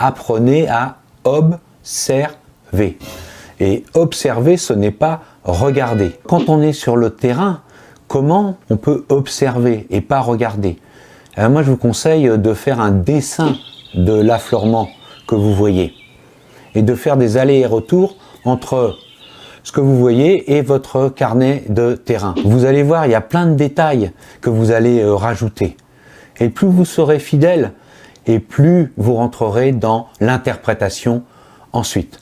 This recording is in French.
apprenez à observer. Et observer, ce n'est pas regarder. Quand on est sur le terrain, comment on peut observer et pas regarder? Euh, Moi, je vous conseille de faire un dessin de l'affleurement que vous voyez et de faire des allers et retours entre ce que vous voyez et votre carnet de terrain. Vous allez voir, il y a plein de détails que vous allez euh, rajouter. Et plus vous serez fidèle, et plus vous rentrerez dans l'interprétation ensuite.